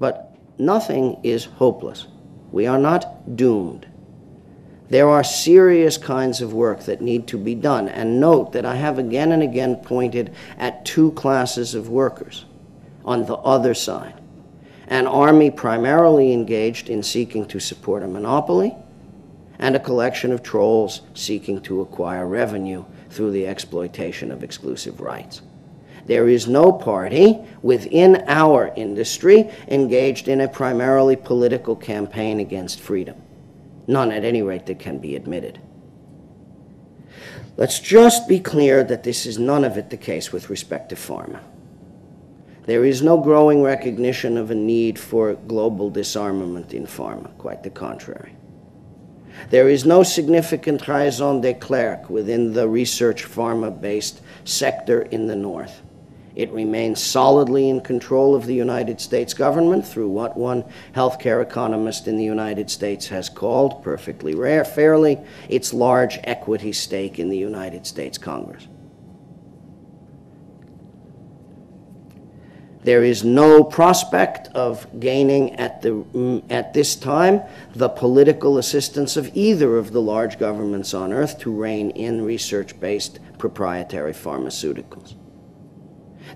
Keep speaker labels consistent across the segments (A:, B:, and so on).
A: But nothing is hopeless. We are not doomed. There are serious kinds of work that need to be done. And note that I have again and again pointed at two classes of workers on the other side an army primarily engaged in seeking to support a monopoly, and a collection of trolls seeking to acquire revenue through the exploitation of exclusive rights. There is no party within our industry engaged in a primarily political campaign against freedom. None, at any rate, that can be admitted. Let's just be clear that this is none of it the case with respect to pharma. There is no growing recognition of a need for global disarmament in pharma, quite the contrary. There is no significant raison d'etre within the research pharma based sector in the North. It remains solidly in control of the United States government through what one healthcare economist in the United States has called, perfectly rare, fairly, its large equity stake in the United States Congress. There is no prospect of gaining at, the, mm, at this time the political assistance of either of the large governments on earth to rein in research based proprietary pharmaceuticals.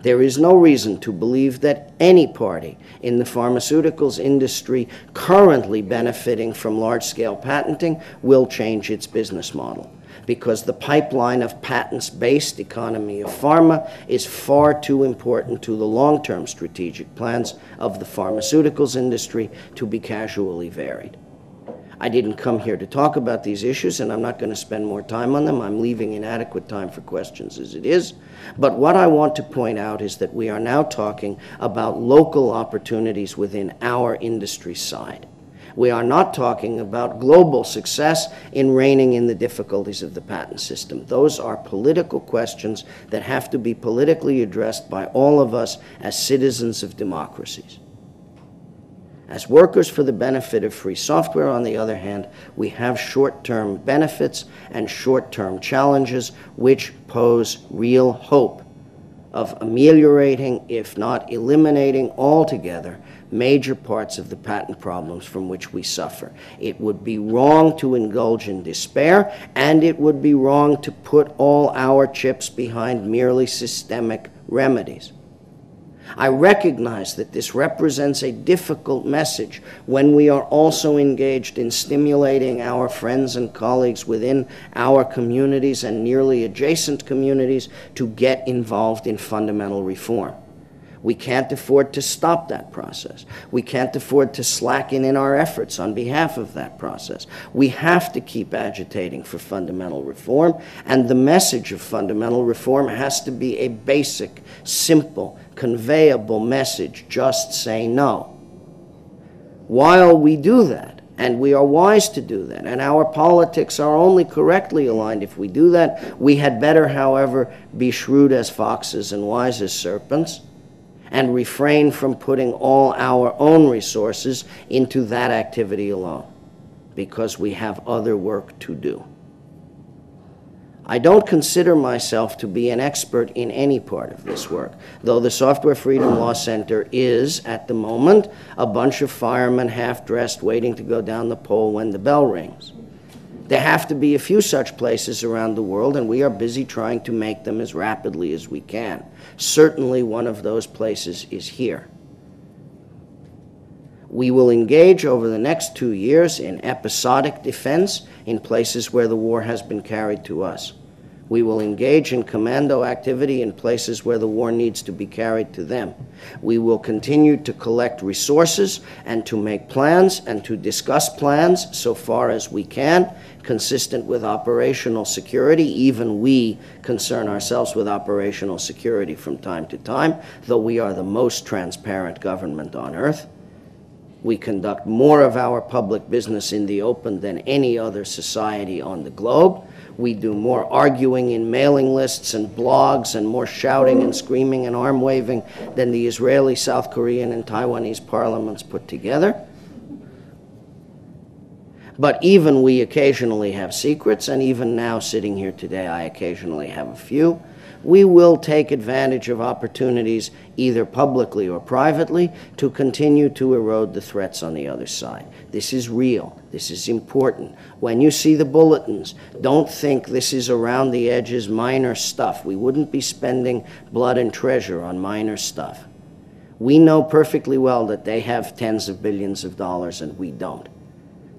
A: There is no reason to believe that any party in the pharmaceuticals industry currently benefiting from large scale patenting will change its business model because the pipeline of patents based economy of pharma is far too important to the long term strategic plans of the pharmaceuticals industry to be casually varied. I didn't come here to talk about these issues, and I'm not going to spend more time on them. I'm leaving inadequate time for questions as it is. But what I want to point out is that we are now talking about local opportunities within our industry side. We are not talking about global success in reigning in the difficulties of the patent system. Those are political questions that have to be politically addressed by all of us as citizens of democracies. As workers for the benefit of free software, on the other hand, we have short term benefits and short term challenges which pose real hope of ameliorating, if not eliminating altogether, major parts of the patent problems from which we suffer. It would be wrong to indulge in despair, and it would be wrong to put all our chips behind merely systemic remedies. I recognize that this represents a difficult message when we are also engaged in stimulating our friends and colleagues within our communities and nearly adjacent communities to get involved in fundamental reform. We can't afford to stop that process. We can't afford to slacken in our efforts on behalf of that process. We have to keep agitating for fundamental reform, and the message of fundamental reform has to be a basic, simple, conveyable message just say no. While we do that, and we are wise to do that, and our politics are only correctly aligned if we do that, we had better, however, be shrewd as foxes and wise as serpents and refrain from putting all our own resources into that activity alone because we have other work to do. I don't consider myself to be an expert in any part of this work, though the Software Freedom Law Center is, at the moment, a bunch of firemen half dressed waiting to go down the pole when the bell rings. There have to be a few such places around the world, and we are busy trying to make them as rapidly as we can. Certainly, one of those places is here. We will engage over the next two years in episodic defense in places where the war has been carried to us. We will engage in commando activity in places where the war needs to be carried to them. We will continue to collect resources and to make plans and to discuss plans so far as we can, consistent with operational security. Even we concern ourselves with operational security from time to time, though we are the most transparent government on earth. We conduct more of our public business in the open than any other society on the globe. We do more arguing in mailing lists and blogs and more shouting and screaming and arm waving than the Israeli, South Korean, and Taiwanese parliaments put together. But even we occasionally have secrets, and even now, sitting here today, I occasionally have a few. We will take advantage of opportunities, either publicly or privately, to continue to erode the threats on the other side. This is real. This is important. When you see the bulletins, don't think this is around the edges minor stuff. We wouldn't be spending blood and treasure on minor stuff. We know perfectly well that they have tens of billions of dollars and we don't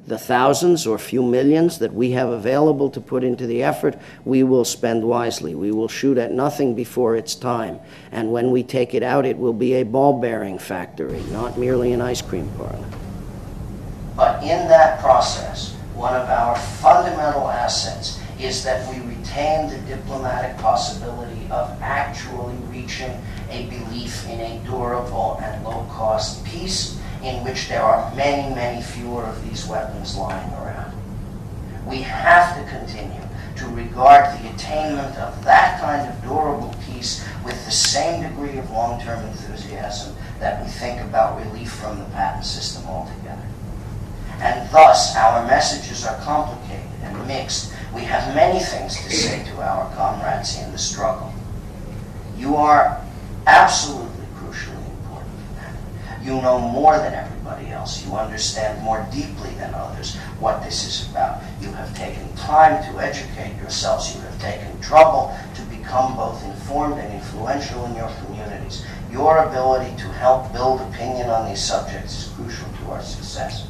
A: the thousands or few millions that we have available to put into the effort, we will spend wisely. We will shoot at nothing before its time. And when we take it out, it will be a ball bearing factory, not merely an ice cream parlor. But in that process, one of our fundamental assets is that we retain the diplomatic possibility of actually reaching a belief in a durable and low cost peace in which there are many, many fewer of these weapons lying around. We have to continue to regard the attainment of that kind of durable peace with the same degree of long-term enthusiasm that we think about relief from the patent system altogether. And thus, our messages are complicated and mixed. We have many things to say to our comrades in the struggle. You are absolutely you know more than everybody else. You understand more deeply than others what this is about. You have taken time to educate yourselves. You have taken trouble to become both informed and influential in your communities. Your ability to help build opinion on these subjects is crucial to our success.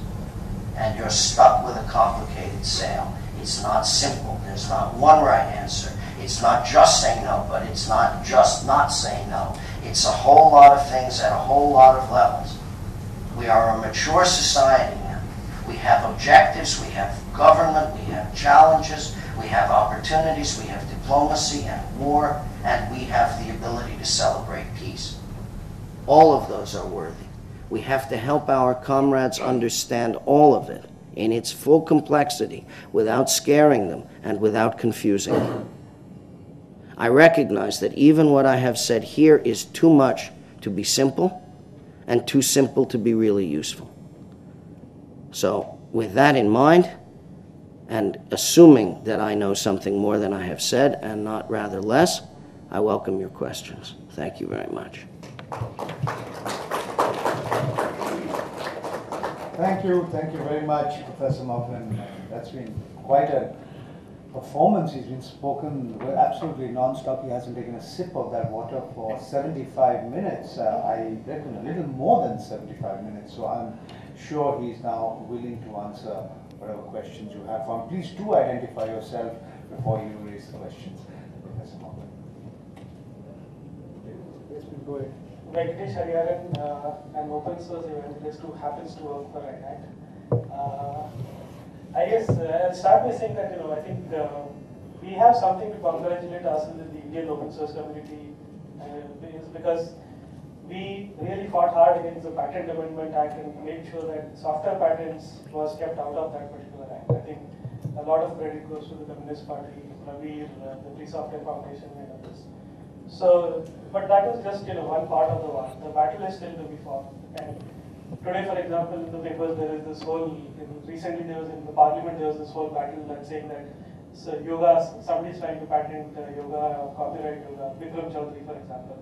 A: And you're stuck with a complicated sale. It's not simple. There's not one right answer. It's not just saying no, but it's not just not saying no. It's a whole lot of things at a whole lot of levels. We are a mature society now. We have objectives, we have government, we have challenges, we have opportunities, we have diplomacy and war, and we have the ability to celebrate peace. All of those are worthy. We have to help our comrades understand all of it in its full complexity without scaring them and without confusing them. I recognize that even what I have said here is too much to be simple and too simple to be really useful. So, with that in mind, and assuming that I know something more than I have said and not rather less, I welcome your questions. Thank you very much.
B: Thank you. Thank you very much, Professor Moglen. That's been quite a performance. He's been spoken absolutely non-stop. He hasn't taken a sip of that water for 75 minutes. Uh, I reckon a little more than 75 minutes. So I'm sure he's now willing to answer whatever questions you have for him. Please do identify yourself before you raise questions. Professor Mohammed.
C: Yes, go ahead. Venkatesh Hariharan, uh, an open source evangelist who happens to work for Red Hat. Uh, I guess uh, I'll start by saying that, you know, I think uh, we have something to congratulate ourselves in the Indian open source community uh, because we really fought hard against the Patent Amendment Act and made sure that software patents was kept out of that particular act. I think a lot of credit goes to the Communist Party, Pravir, uh, the Free Software Foundation and others. So, but that was just, you know, one part of the war. The battle is still to be fought. And Today, for example, in the papers, there is this whole, recently there was in the parliament, there was this whole battle that saying that so yoga, somebody is trying to patent uh, yoga, copyright yoga, Bikram Choudhury, for example.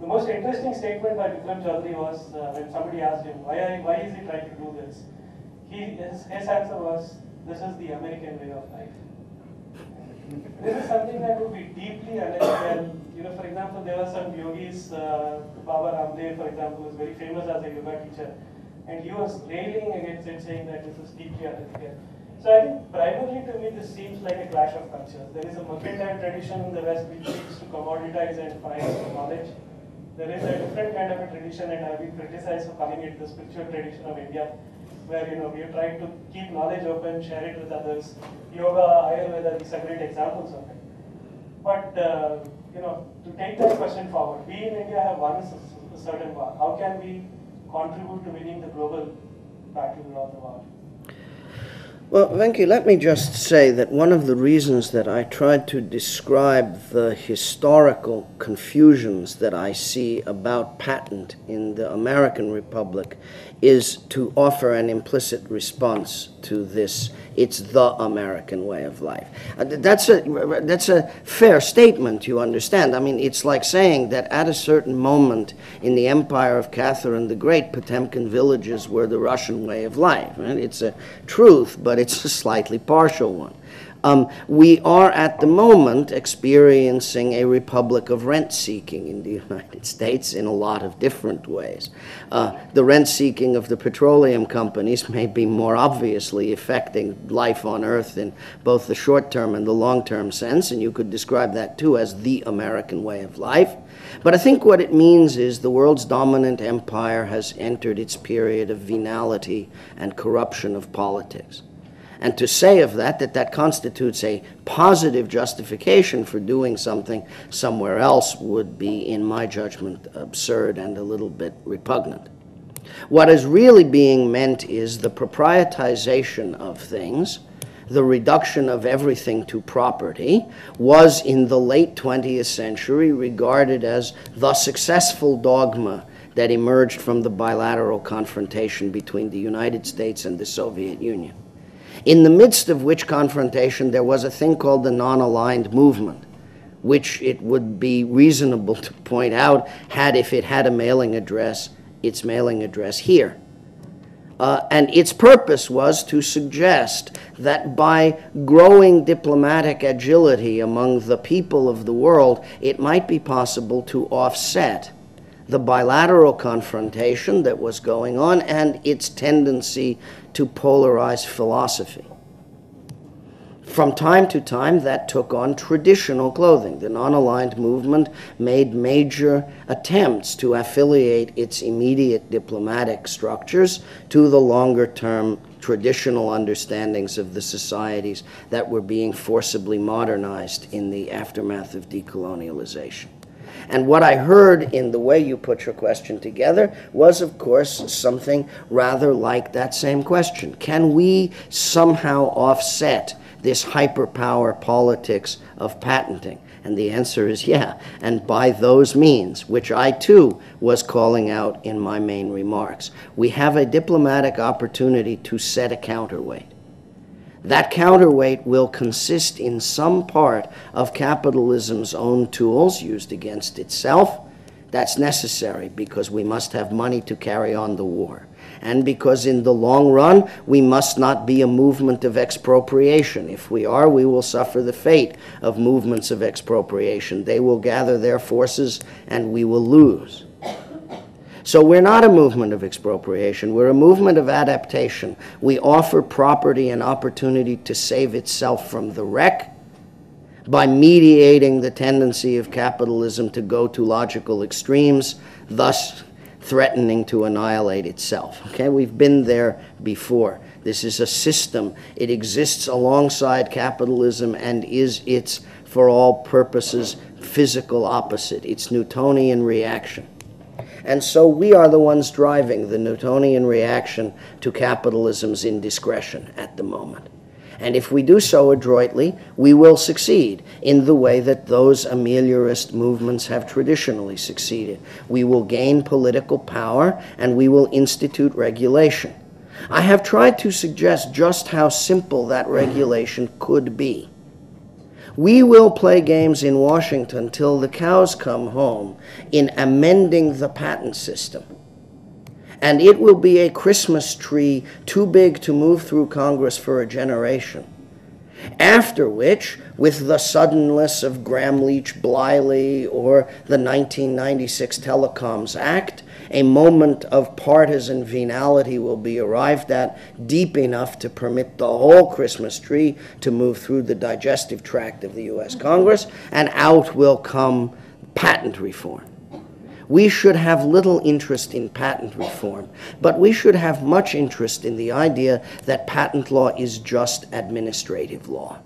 C: The most interesting statement by Bikram Choudhury was uh, when somebody asked him, why, are, why is he trying to do this? He, his, his answer was, this is the American way of life. This is something that would be deeply unethical. You know, for example, there were some yogis, uh, Baba Ramdev, for example, is very famous as a yoga teacher, and he was railing against it, saying that this is deeply unethical. So I think primarily to me this seems like a clash of cultures. There is a mercantile tradition in the West which seeks to commoditize and price knowledge. There is a different kind of a tradition, and I've been criticized for calling it the spiritual tradition of India, where you know we are trying to keep knowledge open, share it with others. Yoga, Ayurveda, these are great examples of it. But uh, you know, to take that question forward, we in India have won a certain war. How can we contribute to winning the global battle of the war?
A: Well, Venki, let me just say that one of the reasons that I tried to describe the historical confusions that I see about patent in the American Republic is to offer an implicit response to this. It's the American way of life. Uh, That's a, that's a fair statement, you understand. I mean, it's like saying that at a certain moment in the empire of Catherine the Great, Potemkin villages were the Russian way of life. Right? It's a truth, but it's a slightly partial one. Um, we are at the moment experiencing a republic of rent seeking in the United States in a lot of different ways. Uh, the rent seeking of the petroleum companies may be more obviously affecting life on Earth in both the short term and the long term sense, and you could describe that too as the American way of life. But I think what it means is the world's dominant empire has entered its period of venality and corruption of politics. And to say of that that that constitutes a positive justification for doing something somewhere else would be, in my judgment, absurd and a little bit repugnant. What is really being meant is the proprietization of things, the reduction of everything to property, was in the late 20th century regarded as the successful dogma that emerged from the bilateral confrontation between the United States and the Soviet Union in the midst of which confrontation there was a thing called the non aligned movement, which it would be reasonable to point out had, if it had a mailing address, its mailing address here. Uh, and its purpose was to suggest that by growing diplomatic agility among the people of the world, it might be possible to offset the bilateral confrontation that was going on and its tendency to polarize philosophy. From time to time, that took on traditional clothing. The non aligned movement made major attempts to affiliate its immediate diplomatic structures to the longer term traditional understandings of the societies that were being forcibly modernized in the aftermath of decolonialization. And what I heard in the way you put your question together was, of course, something rather like that same question. Can we somehow offset this hyperpower politics of patenting? And the answer is yeah, and by those means, which I too was calling out in my main remarks. We have a diplomatic opportunity to set a counterweight. That counterweight will consist in some part of capitalism's own tools used against itself. That's necessary because we must have money to carry on the war. And because in the long run, we must not be a movement of expropriation. If we are, we will suffer the fate of movements of expropriation. They will gather their forces and we will lose. So we're not a movement of expropriation, we're a movement of adaptation. We offer property an opportunity to save itself from the wreck by mediating the tendency of capitalism to go to logical extremes, thus threatening to annihilate itself. Okay, we've been there before. This is a system. It exists alongside capitalism and is its, for all purposes, physical opposite, its Newtonian reaction. And so we are the ones driving the Newtonian reaction to capitalism's indiscretion at the moment. And if we do so adroitly, we will succeed in the way that those ameliorist movements have traditionally succeeded. We will gain political power and we will institute regulation. I have tried to suggest just how simple that regulation could be. We will play games in Washington till the cows come home in amending the patent system. And it will be a Christmas tree too big to move through Congress for a generation. After which, with the suddenness of Gramm Leach Bliley or the 1996 Telecoms Act, a moment of partisan venality will be arrived at deep enough to permit the whole Christmas tree to move through the digestive tract of the U.S. Congress, and out will come patent reform. We should have little interest in patent reform, but we should have much interest in the idea that patent law is just administrative law.